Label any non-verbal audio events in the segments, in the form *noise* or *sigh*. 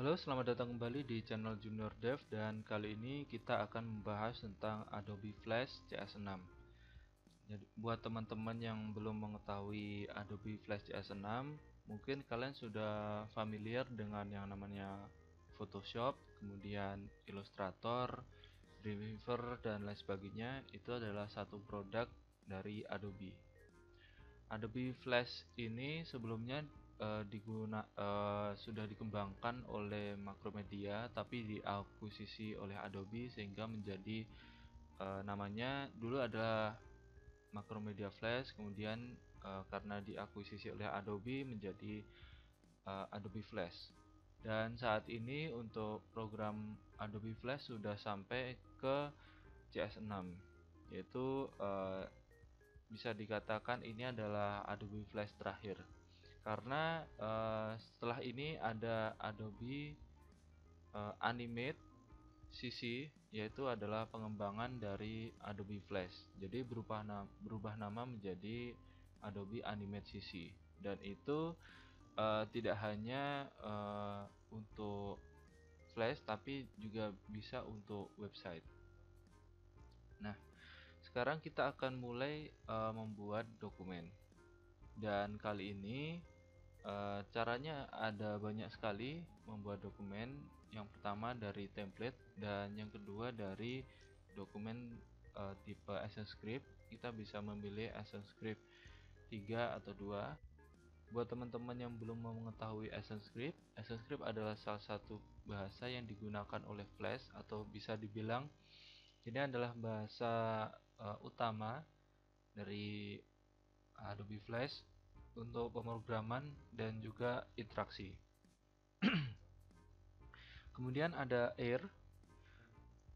Halo, selamat datang kembali di channel Junior Dev dan kali ini kita akan membahas tentang Adobe Flash CS6. Jadi buat teman-teman yang belum mengetahui Adobe Flash CS6, mungkin kalian sudah familiar dengan yang namanya Photoshop, kemudian Illustrator, Dreamweaver dan lain sebagainya. Itu adalah satu produk dari Adobe. Adobe Flash ini sebelumnya uh, diguna uh, sudah dikembangkan oleh Macromedia tapi diakuisisi oleh Adobe sehingga menjadi uh, namanya dulu adalah Macromedia Flash kemudian uh, karena diakuisisi oleh Adobe menjadi uh, Adobe Flash. Dan saat ini untuk program Adobe Flash sudah sampai ke CS6 yaitu uh, bisa dikatakan ini adalah Adobe Flash terakhir karena uh, setelah ini ada Adobe uh, Animate CC yaitu adalah pengembangan dari Adobe Flash. Jadi berubah nama, berubah nama menjadi Adobe Animate CC dan itu uh, tidak hanya uh, untuk Flash tapi juga bisa untuk website. Nah, sekarang kita akan mulai uh, membuat dokumen dan kali ini e, caranya ada banyak sekali membuat dokumen. Yang pertama dari template dan yang kedua dari dokumen e, tipe Script. Kita bisa memilih Script 3 atau 2 buat teman-teman yang belum mengetahui Script Script adalah salah satu bahasa yang digunakan oleh Flash atau bisa dibilang ini adalah bahasa uh, utama dari Adobe Flash untuk pemrograman dan juga interaksi. *clears throat* Kemudian ada Air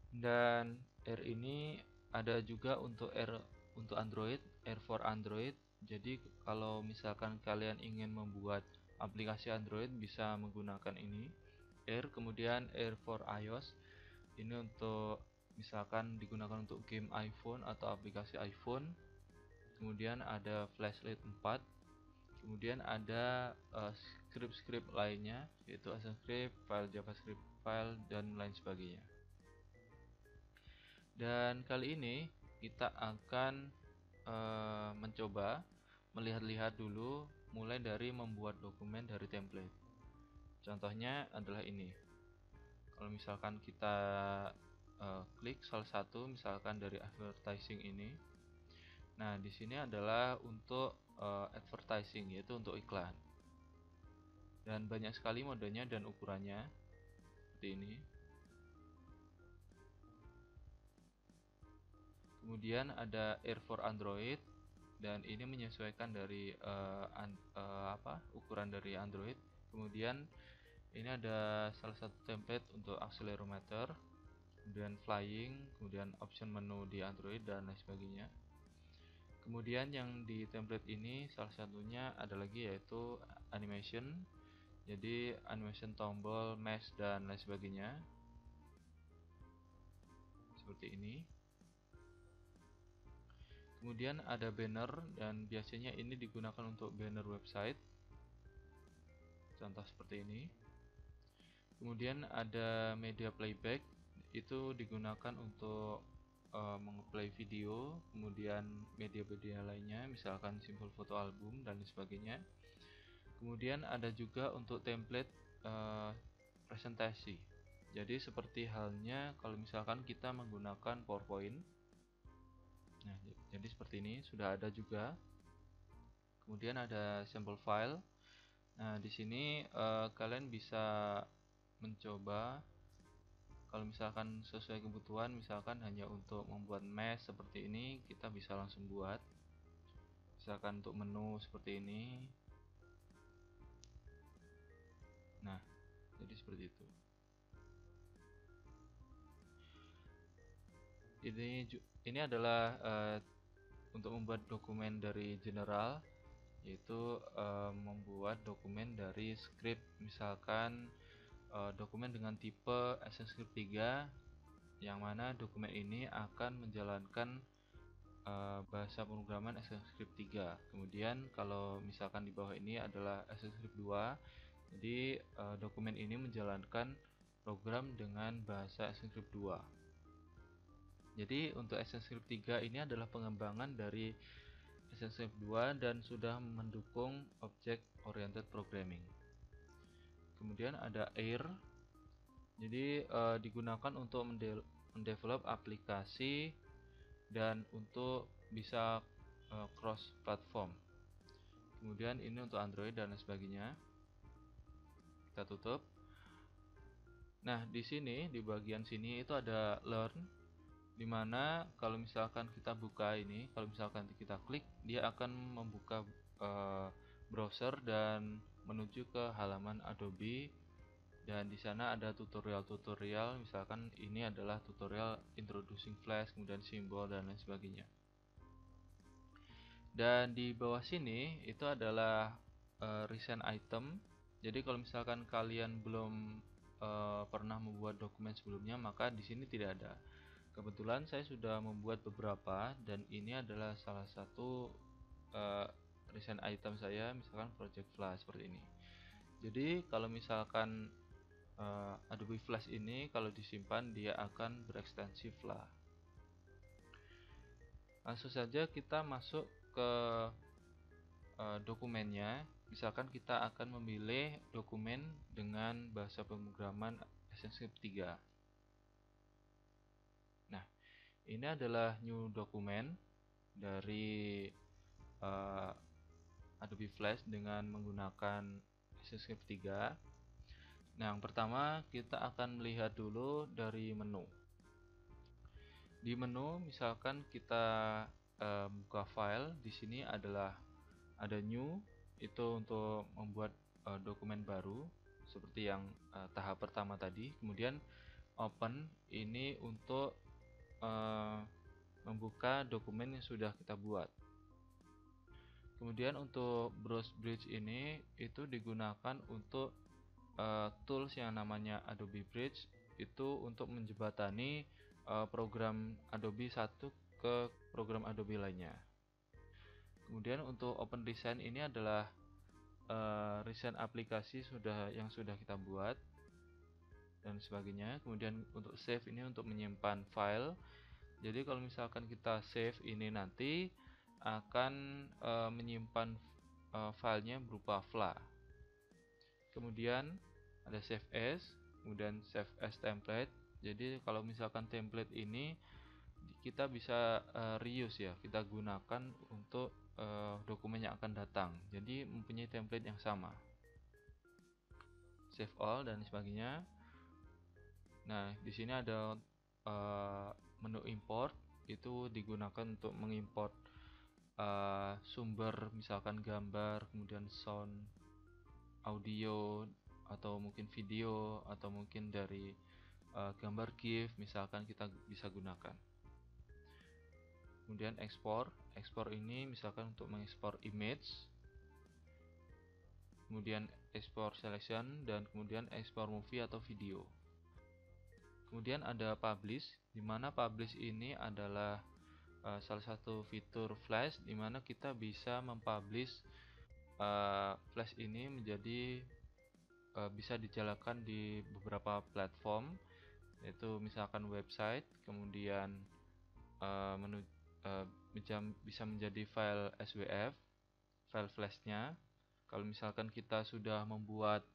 dan Air ini ada juga untuk Air untuk Android, Air for Android. Jadi kalau misalkan kalian ingin membuat aplikasi Android bisa menggunakan ini. Air kemudian Air for iOS. Ini untuk misalkan digunakan untuk game iPhone atau aplikasi iPhone kemudian ada flashlight 4 kemudian ada uh, script-script lainnya yaitu AssaScript, file JavaScript file dan lain sebagainya. Dan kali ini kita akan uh, mencoba melihat-lihat dulu mulai dari membuat dokumen dari template. Contohnya adalah ini. Kalau misalkan kita uh, klik salah satu misalkan dari advertising ini. Nah, di sini adalah untuk uh, advertising yaitu untuk iklan. Dan banyak sekali modenya dan ukurannya seperti ini. Kemudian ada Air for Android dan ini menyesuaikan dari uh, an, uh, apa ukuran dari Android. Kemudian ini ada salah satu template untuk accelerometer, kemudian flying, kemudian option menu di Android dan lain sebagainya. Kemudian yang di template ini salah satunya ada lagi yaitu animation. Jadi animation tombol, mesh dan lain sebagainya. Seperti ini. Kemudian ada banner dan biasanya ini digunakan untuk banner website. Contoh seperti ini. Kemudian ada media playback itu digunakan untuk uh, mengeplay video, kemudian media-media lainnya, misalkan simpel foto album dan sebagainya. Kemudian ada juga untuk template uh, presentasi. Jadi seperti halnya kalau misalkan kita menggunakan PowerPoint. Nah, jadi seperti ini sudah ada juga. Kemudian ada sampel file. Nah, di sini uh, kalian bisa mencoba kalau misalkan sesuai kebutuhan misalkan hanya untuk membuat mesh seperti ini kita bisa langsung buat. Misalkan untuk menu seperti ini. Nah jadi seperti itu. Ini ini adalah uh, untuk membuat dokumen dari general yaitu uh, membuat dokumen dari script. Misalkan uh, dokumen dengan tipe ActionScript 3 yang mana dokumen ini akan menjalankan uh, bahasa pemrograman ActionScript 3 kemudian kalau misalkan di bawah ini adalah ActionScript 2 Jadi uh, dokumen ini menjalankan program dengan bahasa ActionScript 2. Jadi untuk ActionScript 3 ini adalah pengembangan dari ActionScript 2 dan sudah mendukung Object Oriented Programming. Kemudian ada AIR. Jadi uh, digunakan untuk mendevelop aplikasi dan untuk bisa uh, cross platform. Kemudian ini untuk Android dan sebagainya kita tutup nah di sini di bagian sini itu ada learn di mana kalau misalkan kita buka ini kalau misalkan kita klik dia akan membuka uh, browser dan menuju ke halaman Adobe. Dan di sana ada tutorial-tutorial misalkan ini adalah tutorial introducing flash kemudian simbol dan lain sebagainya. Dan di bawah sini itu adalah uh, recent item. Jadi kalau misalkan kalian belum uh, pernah membuat dokumen sebelumnya, maka di sini tidak ada. Kebetulan saya sudah membuat beberapa dan ini adalah salah satu uh, recent item saya, misalkan project flash seperti ini. Jadi kalau misalkan uh, Adobe Flash ini kalau disimpan dia akan berekstensi flash. Langsung saja kita masuk ke uh, dokumennya misalkan kita akan memilih dokumen dengan bahasa pemrograman ActionScript 3 nah ini adalah new dokumen dari uh, Adobe Flash dengan menggunakan ActionScript 3 nah yang pertama kita akan melihat dulu dari menu. Di menu misalkan kita uh, buka file di sini adalah ada new itu untuk membuat uh, dokumen baru seperti yang uh, tahap pertama tadi. Kemudian open ini untuk membuka dokumen yang sudah kita buat kemudian untuk browse bridge ini itu digunakan untuk uh, tools yang namanya Adobe Bridge itu untuk menjebatani uh, program Adobe satu ke program Adobe lainnya Kemudian untuk open design ini adalah uh, recent aplikasi sudah yang sudah kita buat dan sebagainya. Kemudian untuk save ini untuk menyimpan file. Jadi kalau misalkan kita save ini nanti akan uh, menyimpan uh, filenya berupa FLA. Kemudian ada save as, kemudian save as template. Jadi kalau misalkan template ini kita bisa uh, reuse ya, kita gunakan untuk uh, dokumen yang akan datang. Jadi mempunyai template yang sama. Save all dan sebagainya. Nah, di sini ada uh, menu import itu digunakan untuk mengimport uh, sumber misalkan gambar, kemudian sound, audio atau mungkin video atau mungkin dari uh, gambar GIF misalkan kita bisa gunakan. Kemudian ekspor ekspor ini misalkan untuk mengekspor image kemudian ekspor selection dan kemudian ekspor movie atau video. Kemudian ada publish di mana publish ini adalah uh, salah satu fitur flash di mana kita bisa mempublish uh, flash ini menjadi uh, bisa dijalankan di beberapa platform yaitu misalkan website kemudian uh, menuju uh, bisa menjadi file SWF, file flashnya. Kalau misalkan kita sudah membuat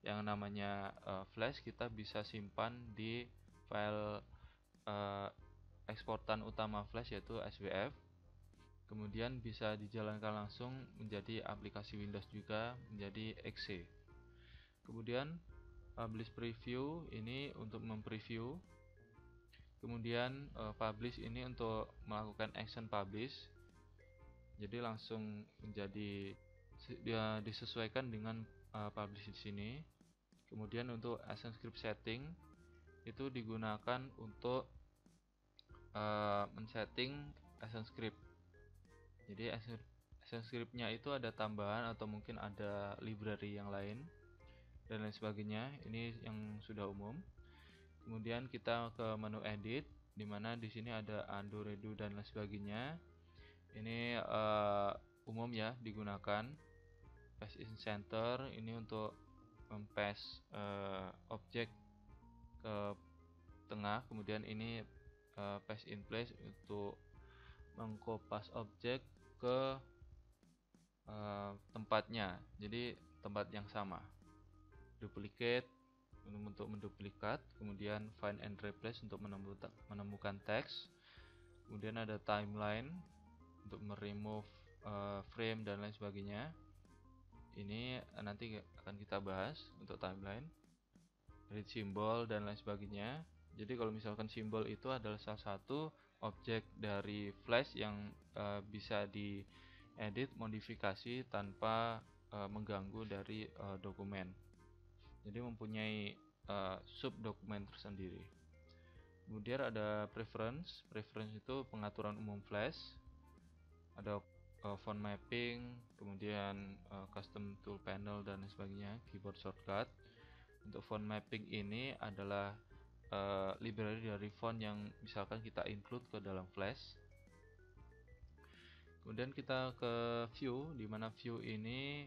yang namanya uh, flash, kita bisa simpan di file eksportan utama flash yaitu SWF. Kemudian bisa dijalankan langsung menjadi aplikasi Windows juga menjadi exe. Kemudian publish preview ini untuk mempreview kemudian uh, publish ini untuk melakukan action publish jadi langsung menjadi dia disesuaikan dengan uh, publish di sini kemudian untuk action script setting itu digunakan untuk uh, men-setting action script. Jadi action scriptnya itu ada tambahan atau mungkin ada library yang lain dan lain sebagainya. Ini yang sudah umum. Kemudian kita ke menu edit di mana di sini ada undo redo dan lain sebagainya. Ini uh, umum ya digunakan. Paste in center ini untuk mempaste uh, objek ke tengah. Kemudian ini uh, paste in place untuk mengkopas objek ke uh, tempatnya. Jadi tempat yang sama. Duplicate untuk menduplikat kemudian find and replace untuk menemukan teks. Kemudian ada timeline untuk meremove uh, frame dan lain sebagainya. Ini nanti akan kita bahas untuk timeline. Read simbol dan lain sebagainya jadi kalau misalkan simbol itu adalah salah satu objek dari flash yang uh, bisa diedit modifikasi tanpa uh, mengganggu dari uh, dokumen. Jadi mempunyai uh, sub dokumen tersendiri. Kemudian ada preference. Preference itu pengaturan umum flash. Ada uh, font mapping kemudian uh, custom tool panel dan sebagainya keyboard shortcut. Untuk font mapping ini adalah uh, library dari font yang misalkan kita include ke dalam flash. Kemudian kita ke view di mana view ini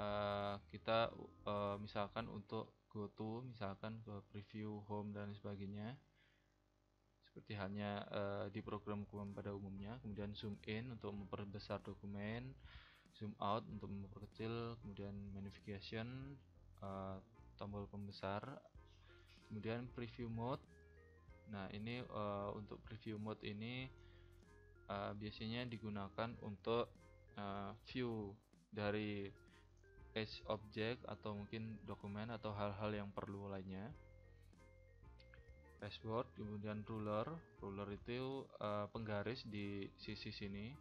uh, kita uh, misalkan untuk go to misalkan ke preview home dan sebagainya. Seperti halnya uh, di program dokumen pada umumnya. Kemudian zoom in untuk memperbesar dokumen. Zoom out untuk memperkecil. Kemudian magnification uh, tombol pembesar kemudian preview mode. Nah ini uh, untuk preview mode ini uh, biasanya digunakan untuk uh, view dari page object atau mungkin dokumen atau hal-hal yang perlu lainnya. Dashboard kemudian ruler. Ruler itu uh, penggaris di sisi sini.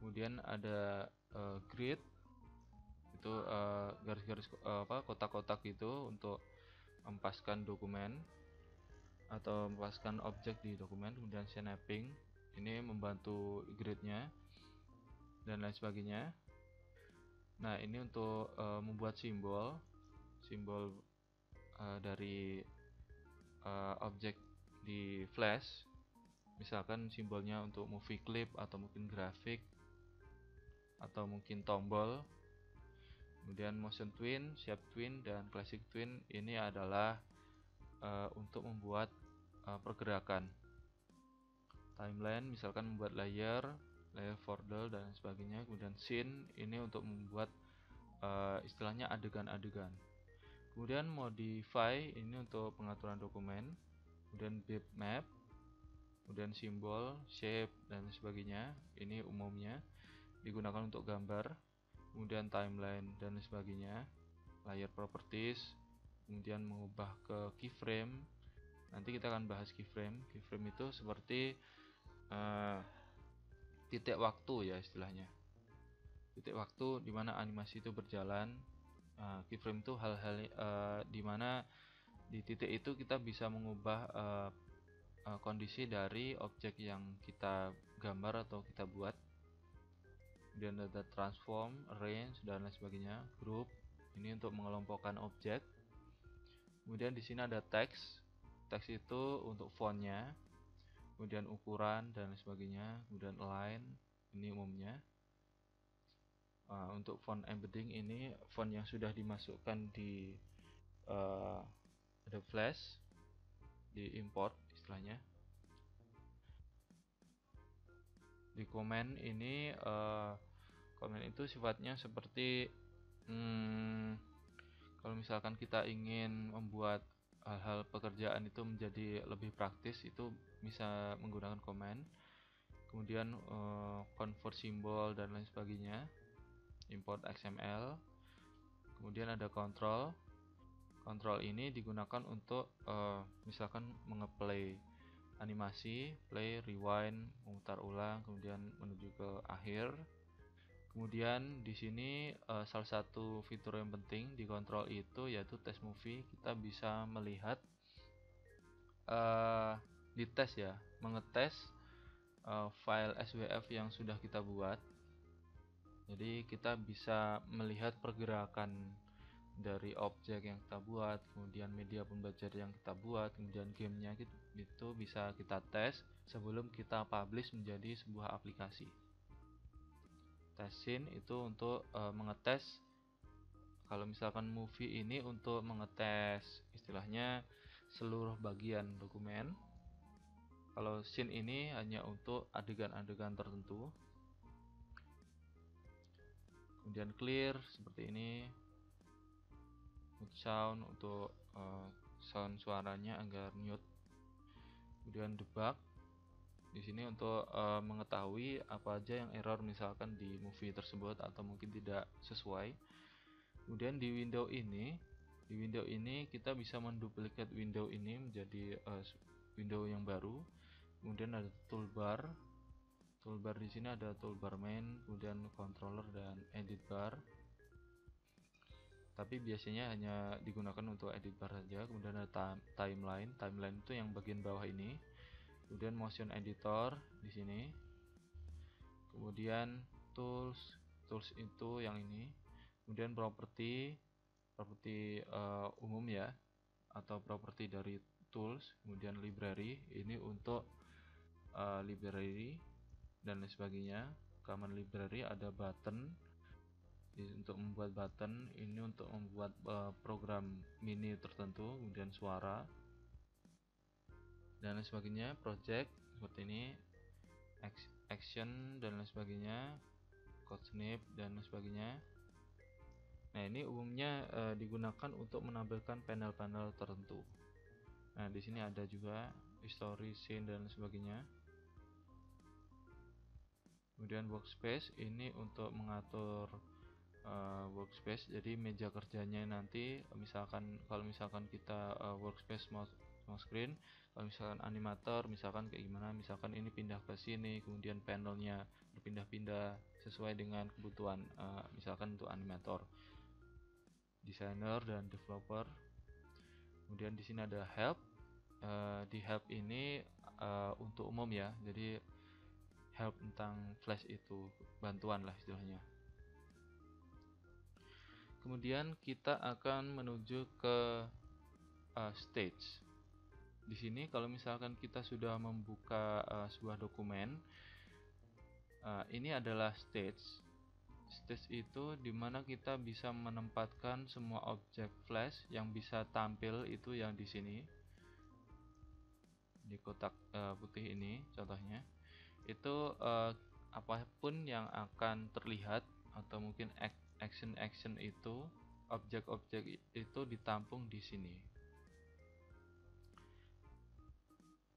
Kemudian ada uh, grid. Itu garis-garis uh, apa kotak-kotak itu untuk mempaskan dokumen atau mempaskan objek di dokumen kemudian snapping ini membantu gridnya dan lain sebagainya Nah, ini untuk uh, membuat simbol, simbol uh, dari uh, objek di flash. Misalkan simbolnya untuk movie clip atau mungkin grafik atau mungkin tombol. Kemudian motion twin, shape twin dan classic twin ini adalah uh, untuk membuat uh, pergerakan. Timeline misalkan membuat layer layer folder dan sebagainya. Kemudian scene ini untuk membuat uh, istilahnya adegan-adegan. Kemudian modify ini untuk pengaturan dokumen. Kemudian bitmap kemudian simbol shape dan sebagainya. Ini umumnya. Digunakan untuk gambar kemudian timeline dan sebagainya layer properties kemudian mengubah ke keyframe. Nanti kita akan bahas keyframe. Keyframe itu seperti uh, titik waktu ya istilahnya. Titik waktu di mana animasi itu berjalan. Uh, keyframe itu hal-hal uh, di mana di titik itu kita bisa mengubah uh, uh, kondisi dari objek yang kita gambar atau kita buat kemudian ada transform, arrange dan lain sebagainya group ini untuk mengelompokkan objek. Kemudian di sini ada teks. Teks itu untuk fontnya kemudian ukuran dan sebagainya kemudian align ini umumnya. Uh, untuk font embedding ini font yang sudah dimasukkan di uh, ada flash di import istilahnya di komen ini uh, komen itu sifatnya seperti hmm, kalau misalkan kita ingin membuat hal-hal pekerjaan itu menjadi lebih praktis itu bisa menggunakan komen. Kemudian uh, convert simbol dan lain sebagainya import XML kemudian ada control. Control ini digunakan untuk uh, misalkan mengeplay animasi play rewind memutar ulang kemudian menuju ke akhir. Kemudian di sini uh, salah satu fitur yang penting di kontrol itu yaitu test movie. Kita bisa melihat uh, di tes ya mengetes uh, file SWF yang sudah kita buat. Jadi kita bisa melihat pergerakan dari objek yang kita buat kemudian media pembaca yang kita buat kemudian gamenya itu bisa kita tes sebelum kita publish menjadi sebuah aplikasi. Tes scene itu untuk uh, mengetes kalau misalkan movie ini untuk mengetes istilahnya seluruh bagian dokumen. Kalau scene ini hanya untuk adegan-adegan tertentu. Kemudian clear seperti ini sound untuk uh, sound suaranya agar mute. Kemudian debug. Di sini untuk uh, mengetahui apa aja yang error misalkan di movie tersebut atau mungkin tidak sesuai. Kemudian di window ini di window ini kita bisa menduplikat window ini menjadi uh, window yang baru. Kemudian ada toolbar. Toolbar di sini ada toolbar main kemudian controller dan edit bar tapi biasanya hanya digunakan untuk edit bar saja kemudian ada timeline. Timeline itu yang bagian bawah ini. Kemudian motion editor di sini. Kemudian tools tools itu yang ini. Kemudian property property uh, umum ya atau property dari tools. Kemudian library ini untuk uh, library dan lain sebagainya. Common library ada button untuk membuat button ini untuk membuat uh, program mini tertentu kemudian suara dan lain sebagainya project seperti ini action dan lain sebagainya code snip dan lain sebagainya. Nah ini umumnya e, digunakan untuk menampilkan panel-panel tertentu. Nah di sini ada juga history scene dan lain sebagainya. Kemudian workspace ini untuk mengatur uh, workspace. Jadi meja kerjanya nanti misalkan kalau misalkan kita uh, workspace mau small screen kalau misalkan animator misalkan kayak gimana misalkan ini pindah ke sini kemudian panelnya berpindah-pindah sesuai dengan kebutuhan uh, misalkan untuk animator designer dan developer. Kemudian di sini ada help uh, di help ini uh, untuk umum ya. Jadi help tentang flash itu bantuan lah istilahnya kemudian kita akan menuju ke uh, stage. Di sini kalau misalkan kita sudah membuka uh, sebuah dokumen uh, ini adalah stage. Stage itu di mana kita bisa menempatkan semua objek flash yang bisa tampil itu yang di sini. Di kotak uh, putih ini contohnya. Itu uh, apa pun yang akan terlihat atau mungkin action-action itu objek-objek itu ditampung di sini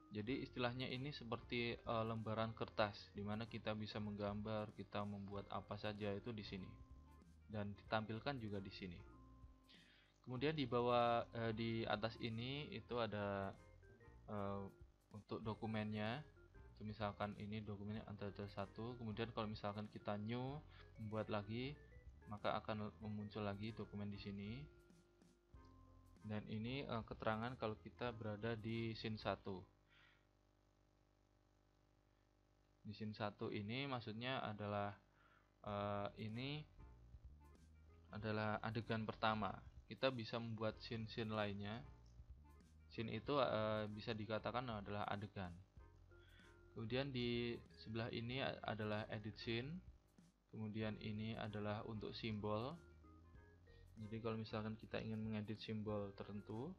Jadi istilahnya ini seperti uh, lembaran kertas di mana kita bisa menggambar, kita membuat apa saja itu di sini. Dan ditampilkan juga di sini. Kemudian di bawah uh, di atas ini itu ada uh, untuk dokumennya. Misalkan ini dokumennya antara satu, kemudian kalau misalkan kita new membuat lagi, maka akan muncul lagi dokumen di sini. Dan ini uh, keterangan kalau kita berada di scene 1 di scene 1 ini maksudnya adalah uh, ini adalah adegan pertama. Kita bisa membuat scene-scene lainnya. Scene itu uh, bisa dikatakan adalah adegan. Kemudian di sebelah ini adalah edit scene kemudian ini adalah untuk simbol. Jadi kalau misalkan kita ingin mengedit simbol tertentu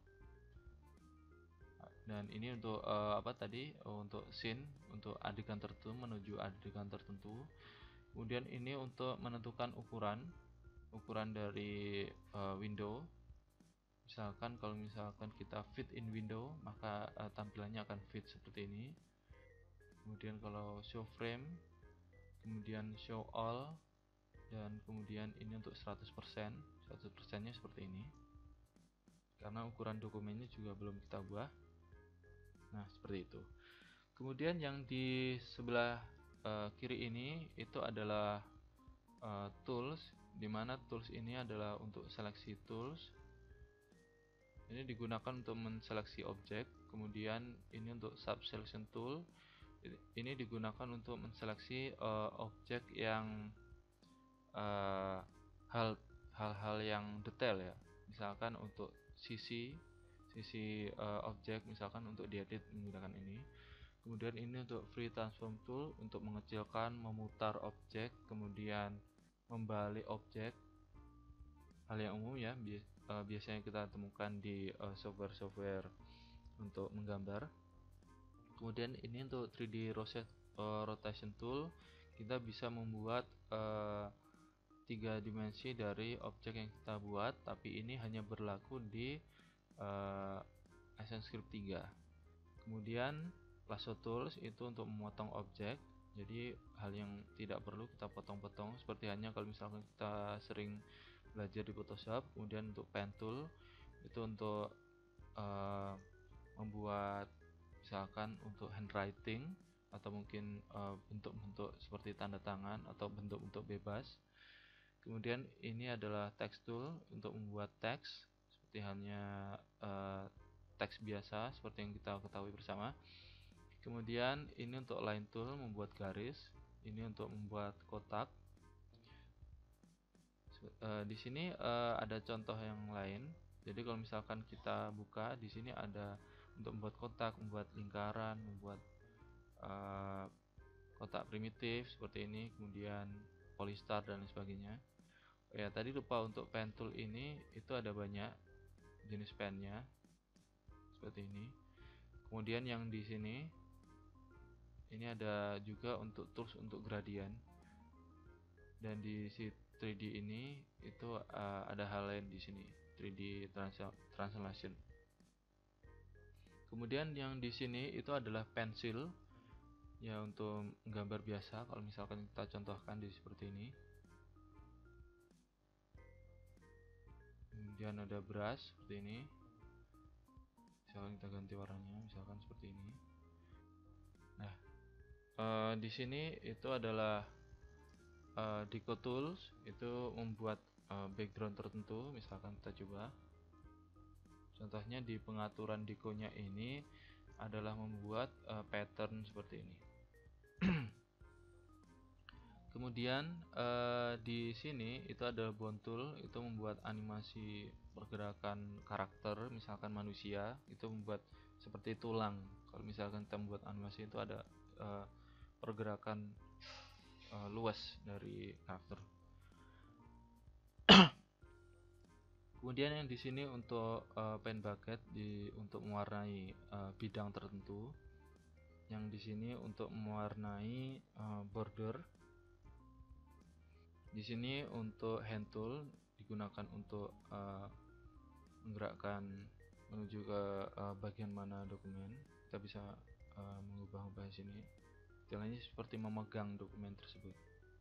dan ini untuk uh, apa tadi? Uh, untuk scene untuk adegan tertentu menuju adegan tertentu. Kemudian ini untuk menentukan ukuran ukuran dari uh, window. Misalkan kalau misalkan kita fit in window maka uh, tampilannya akan fit seperti ini. Kemudian kalau show frame kemudian show all dan kemudian ini untuk 100% 100% nya seperti ini karena ukuran dokumennya juga belum kita buat Nah, seperti itu. Kemudian yang di sebelah uh, kiri ini itu adalah uh, tools di mana tools ini adalah untuk seleksi tools. Ini digunakan untuk menseleksi objek, kemudian ini untuk subselection tool. Ini digunakan untuk menseleksi uh, objek yang uh, hal hal-hal yang detail ya. Misalkan untuk sisi sisi uh, objek misalkan untuk diedit menggunakan ini. Kemudian ini untuk free transform tool untuk mengecilkan memutar objek kemudian membalik objek. Hal yang umum ya biasanya kita temukan di software-software untuk menggambar kemudian ini untuk 3D rotation tool kita bisa membuat tiga dimensi dari objek yang kita buat tapi ini hanya berlaku di uh, Script 3 kemudian lasso tools itu untuk memotong objek jadi hal yang tidak perlu kita potong-potong seperti hanya kalau misalkan kita sering belajar di Photoshop kemudian untuk pen tool itu untuk uh, membuat misalkan untuk handwriting atau mungkin eh, bentuk-bentuk uh, seperti tanda tangan atau bentuk-bentuk bebas. Kemudian ini adalah text tool untuk membuat teks seperti halnya uh, teks biasa seperti yang kita ketahui bersama. Kemudian ini untuk line tool membuat garis ini untuk membuat kotak. Uh, di sini uh, ada contoh yang lain. Jadi kalau misalkan kita buka di sini ada untuk membuat kotak membuat lingkaran membuat uh, kotak primitif seperti ini kemudian polistar dan sebagainya. Ya tadi lupa untuk pen tool ini itu ada banyak jenis pennya seperti ini. Kemudian yang di sini ini ada juga untuk tools untuk gradient dan di si 3D ini itu uh, ada hal lain di sini 3D translation kemudian yang di sini itu adalah pensil ya untuk gambar biasa kalau misalkan kita contohkan di seperti ini. Kemudian ada brush seperti ini. Misalkan kita ganti warnanya misalkan seperti ini. Nah uh, di sini itu adalah uh, Deco Tools. Itu membuat uh, background tertentu misalkan kita coba contohnya di pengaturan dekonya ini adalah membuat uh, pattern seperti ini. *clears throat* Kemudian uh, di sini itu ada bone tool itu membuat animasi pergerakan karakter misalkan manusia itu membuat seperti tulang. Kalau misalkan kita membuat animasi itu ada uh, pergerakan uh, luas dari karakter kemudian yang di sini untuk uh, pen bucket di untuk mewarnai uh, bidang tertentu. Yang di sini untuk mewarnai uh, border. Di sini untuk hand tool digunakan untuk uh, menggerakkan menuju ke uh, bagian mana dokumen. Kita bisa uh, mengubah-ubah sini. Istilahnya seperti memegang dokumen tersebut.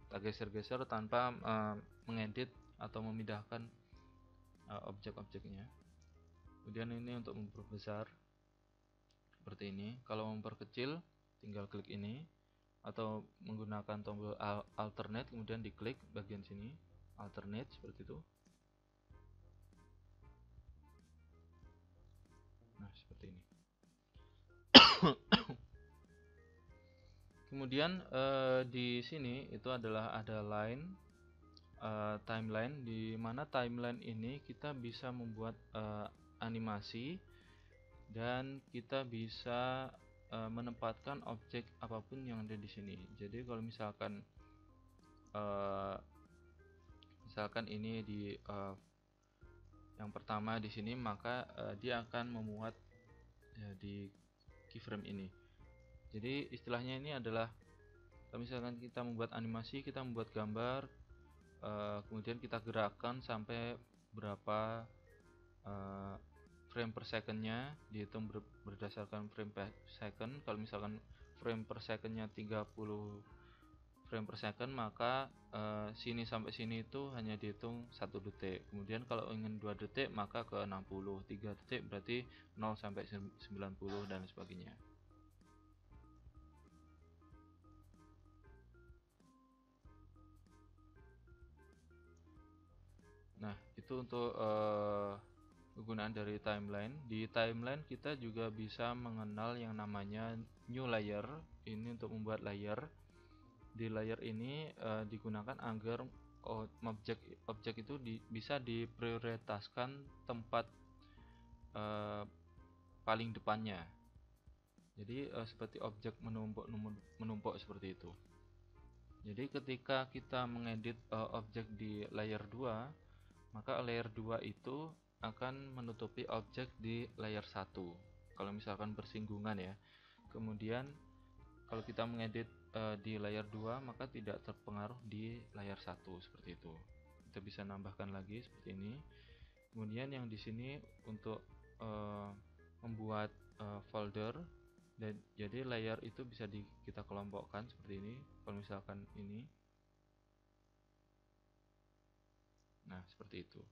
Kita geser-geser tanpa uh, mengedit atau memindahkan uh, objek-objeknya. Kemudian ini untuk memperbesar seperti ini. Kalau memperkecil tinggal klik ini. Atau menggunakan tombol alternate kemudian diklik bagian sini. Alternate seperti itu. Nah seperti ini. *coughs* Kemudian eh, di sini itu adalah ada line eh, timeline di mana timeline ini kita bisa membuat eh, animasi dan kita bisa uh, menempatkan objek apa pun yang ada di sini. Jadi kalau misalkan uh, misalkan ini di uh, yang pertama di sini maka uh, dia akan memuat ya, di keyframe ini. Jadi istilahnya ini adalah kalau misalkan kita membuat animasi, kita membuat gambar, uh, kemudian kita gerakkan sampai berapa uh, frame per secondnya dihitung ber berdasarkan frame per second. Kalau misalkan frame per secondnya 30 frame per second maka uh, sini sampai sini itu hanya dihitung satu detik. Kemudian kalau ingin dua detik maka ke 60 3 detik berarti 0 sampai 90 dan sebagainya itu untuk uh, kegunaan dari timeline. Di timeline kita juga bisa mengenal yang namanya new layer. Ini untuk membuat layer. Di layer ini uh, digunakan agar objek objek itu di, bisa diprioritaskan tempat uh, paling depannya. Jadi uh, seperti objek menumpuk menumpuk seperti itu. Jadi ketika kita mengedit uh, objek di layer 2 maka layer 2 itu akan menutupi objek di layer 1 kalau misalkan bersinggungan ya. Kemudian kalau kita mengedit uh, di layer 2 maka tidak terpengaruh di layar 1 seperti itu. Kita bisa nambahkan lagi seperti ini. Kemudian yang di sini untuk uh, membuat uh, folder dan jadi layer itu bisa di, kita kelompokkan seperti ini. Kalau misalkan ini nah seperti itu.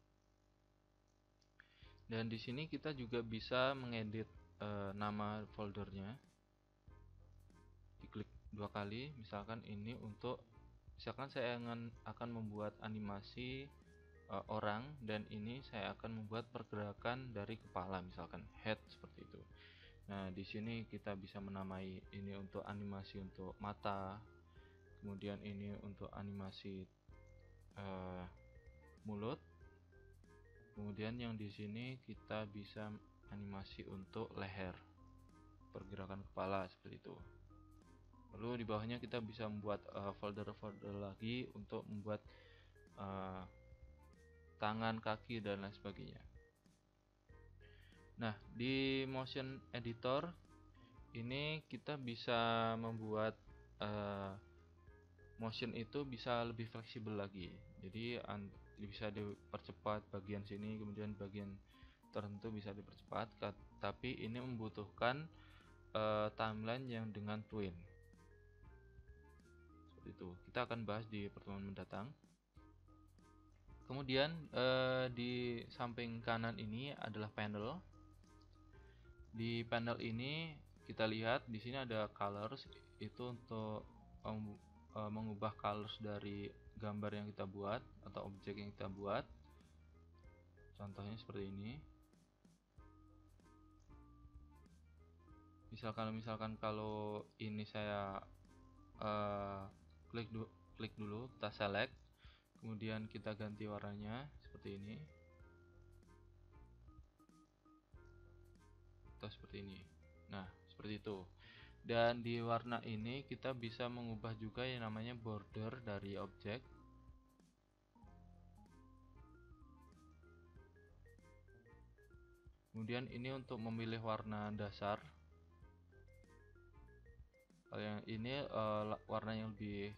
Dan di sini kita juga bisa mengedit uh, nama foldernya. Diklik dua kali misalkan ini untuk misalkan saya akan akan membuat animasi uh, orang dan ini saya akan membuat pergerakan dari kepala misalkan head seperti itu. Nah di sini kita bisa menamai ini untuk animasi untuk mata kemudian ini untuk animasi uh, mulut. Kemudian yang di sini kita bisa animasi untuk leher pergerakan kepala seperti itu. Lalu di bawahnya kita bisa membuat eh, folder-folder uh, lagi untuk membuat uh, tangan kaki dan lain sebagainya. Nah di motion editor ini kita bisa membuat uh, motion itu bisa lebih fleksibel lagi. Jadi bisa dipercepat bagian sini kemudian bagian tertentu bisa dipercepat. Tapi ini membutuhkan uh, timeline yang dengan twin. Itu. Kita akan bahas di pertemuan mendatang. Kemudian eh, di samping kanan ini adalah panel. Di panel ini kita lihat di sini ada colors. Itu untuk um, uh, mengubah colors dari gambar yang kita buat atau objek yang kita buat. Contohnya seperti ini. Misalkan misalkan kalau ini saya uh, klik du klik dulu kita select. Kemudian kita ganti warnanya seperti ini. Atau seperti ini. Nah seperti itu dan di warna ini kita bisa mengubah juga yang namanya border dari objek. Kemudian ini untuk memilih warna dasar. Yang ini uh, warna yang lebih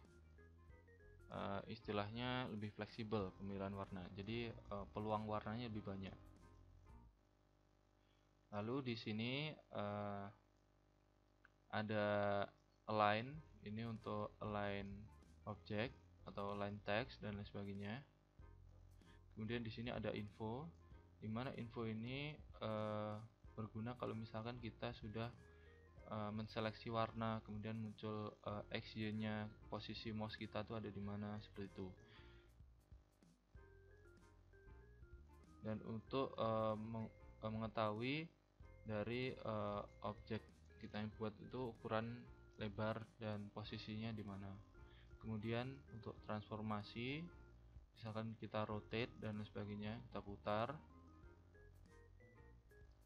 uh, istilahnya lebih fleksibel pemilihan warna. Jadi uh, peluang warnanya lebih banyak. Lalu di sini uh, ada align ini untuk align objek atau align text dan lain sebagainya. Kemudian di sini ada info di mana info ini uh, berguna kalau misalkan kita sudah uh, menseleksi warna kemudian muncul uh, eh, XY nya posisi mouse kita tuh ada di mana seperti itu. Dan untuk uh, mengetahui dari uh, objek kita yang buat itu ukuran lebar dan posisinya di mana. Kemudian untuk transformasi misalkan kita rotate dan sebagainya kita putar.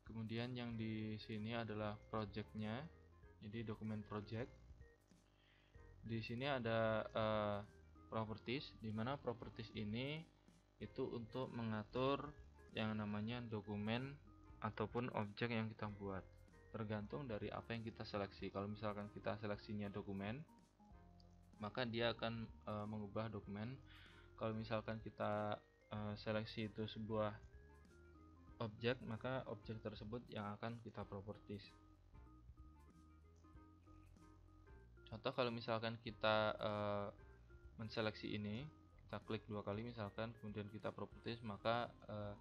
Kemudian yang di sini adalah projectnya jadi dokumen project. Di sini ada uh, properties di mana properties ini itu untuk mengatur yang namanya dokumen ataupun objek yang kita buat tergantung dari apa yang kita seleksi. Kalau misalkan kita seleksinya dokumen maka dia akan uh, mengubah dokumen. Kalau misalkan kita uh, seleksi itu sebuah objek maka objek tersebut yang akan kita properties. Contoh kalau misalkan kita uh, menseleksi ini kita klik dua kali misalkan kemudian kita properties maka uh,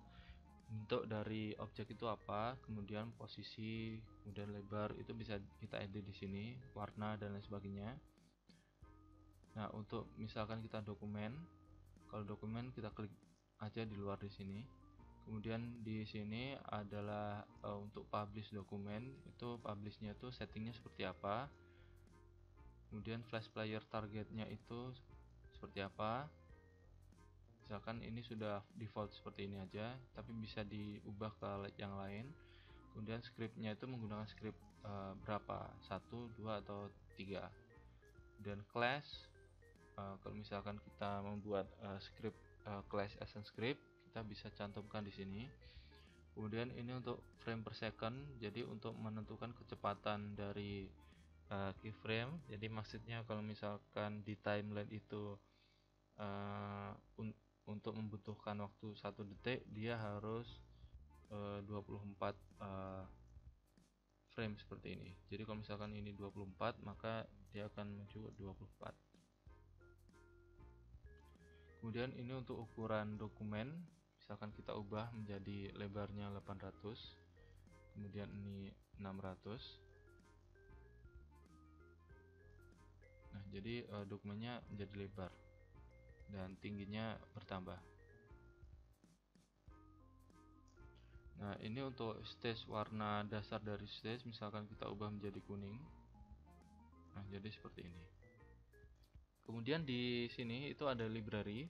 bentuk dari objek itu apa kemudian posisi kemudian lebar itu bisa kita edit di sini warna dan lain sebagainya. Nah untuk misalkan kita dokumen kalau dokumen kita klik aja di luar di sini. Kemudian di sini adalah uh, untuk publish dokumen itu publishnya itu settingnya seperti apa. Kemudian flash player targetnya itu seperti apa misalkan ini sudah default seperti ini aja tapi bisa diubah ke yang lain. Kemudian scriptnya itu menggunakan script uh, berapa? Satu dua atau tiga. Dan class uh, kalau misalkan kita membuat uh, script uh, class essence script kita bisa cantumkan di sini. Kemudian ini untuk frame per second jadi untuk menentukan kecepatan dari uh, keyframe. Jadi maksudnya kalau misalkan di timeline itu uh, untuk membutuhkan waktu satu detik dia harus uh, 24 uh, frame seperti ini. Jadi kalau misalkan ini 24 maka dia akan muncul 24 kemudian ini untuk ukuran dokumen misalkan kita ubah menjadi lebarnya 800 kemudian ini 600 nah jadi uh, dokumennya menjadi lebar dan tingginya bertambah. Nah ini untuk stage warna dasar dari stage misalkan kita ubah menjadi kuning. Nah jadi seperti ini. Kemudian di sini itu ada library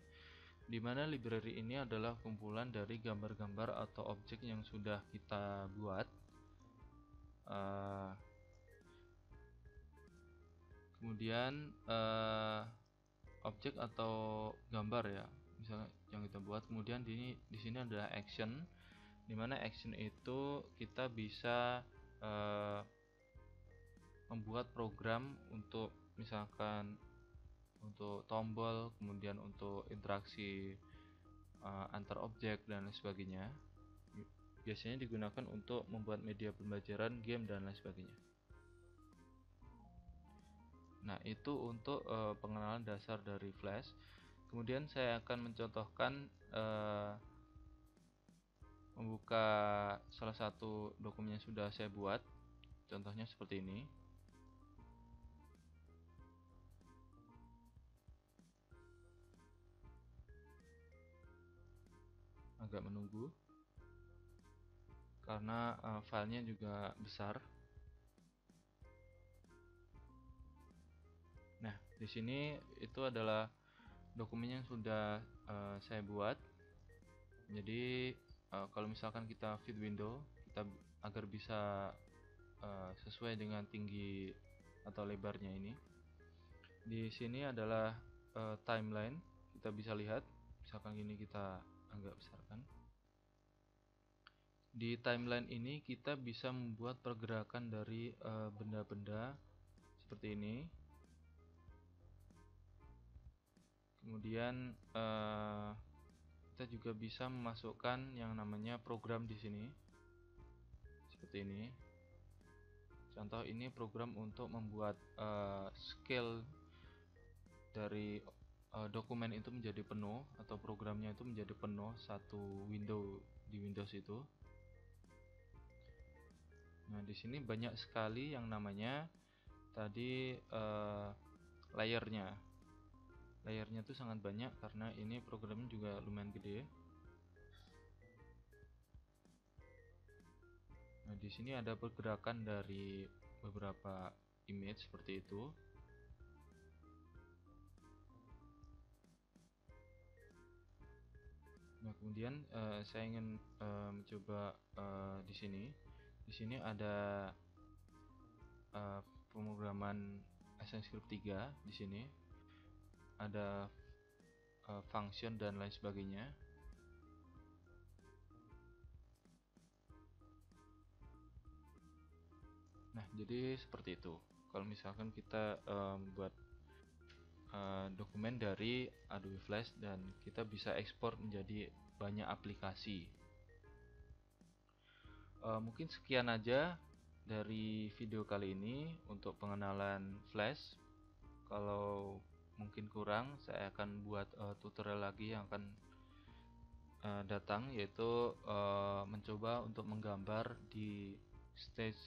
di mana library ini adalah kumpulan dari gambar-gambar atau objek yang sudah kita buat. Uh, kemudian uh, objek atau gambar ya. Misalnya yang kita buat kemudian di di sini adalah action di mana action itu kita bisa uh, membuat program untuk misalkan untuk tombol kemudian untuk interaksi uh, antar objek dan lain sebagainya. Biasanya digunakan untuk membuat media pembelajaran game dan lain sebagainya nah itu untuk uh, pengenalan dasar dari flash. Kemudian saya akan mencontohkan uh, membuka salah satu dokumen yang sudah saya buat. Contohnya seperti ini. Agak menunggu. Karena uh, filenya juga besar di sini itu adalah dokumen yang sudah uh, saya buat. Jadi uh, kalau misalkan kita fit window kita agar bisa uh, sesuai dengan tinggi atau lebarnya ini. Di sini adalah uh, timeline. Kita bisa lihat misalkan gini kita agak besarkan. Di timeline ini kita bisa membuat pergerakan dari benda-benda uh, seperti ini kemudian uh, kita juga bisa memasukkan yang namanya program di sini. Seperti ini. Contoh ini program untuk membuat uh, scale dari uh, dokumen itu menjadi penuh atau programnya itu menjadi penuh satu window di Windows itu. Nah di sini banyak sekali yang namanya tadi uh, layernya layarnya tuh sangat banyak karena ini programnya juga lumayan gede nah di sini ada pergerakan dari beberapa image seperti itu. Nah kemudian uh, saya ingin uh, mencoba uh, di sini. Di sini ada uh, pemrograman AsciiScript 3 di sini ada uh, function dan lain sebagainya. Nah jadi seperti itu. Kalau misalkan kita um, buat uh, dokumen dari Adobe Flash dan kita bisa ekspor menjadi banyak aplikasi. Uh, mungkin sekian aja dari video kali ini untuk pengenalan Flash. Kalau mungkin kurang saya akan buat uh, tutorial lagi yang akan uh, datang yaitu uh, mencoba untuk menggambar di stage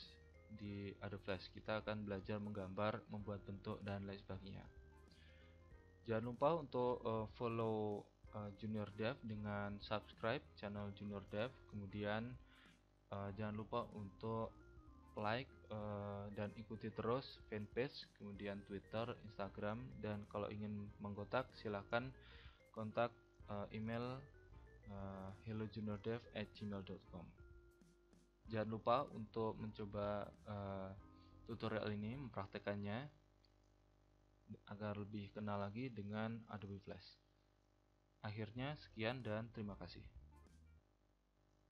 di Adobe Flash. Kita akan belajar menggambar membuat bentuk dan lain sebagainya. Jangan lupa untuk uh, follow Junior Dev dengan subscribe channel Junior Dev. Kemudian uh, jangan lupa untuk like uh, dan ikuti terus fanpage, kemudian Twitter, Instagram, dan kalau ingin mengkontak silahkan kontak uh, email uh, hellojuniordev@gmail.com. Jangan lupa untuk mencoba uh, tutorial ini, mempraktekannya agar lebih kenal lagi dengan Adobe Flash. Akhirnya sekian dan terima kasih.